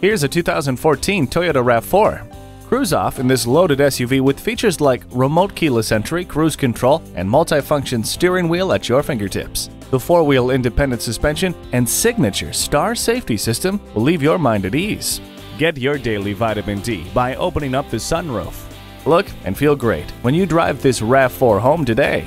Here's a 2014 Toyota RAV4. Cruise off in this loaded SUV with features like remote keyless entry, cruise control, and multifunction steering wheel at your fingertips. The four-wheel independent suspension and signature star safety system will leave your mind at ease. Get your daily vitamin D by opening up the sunroof. Look and feel great when you drive this RAV4 home today.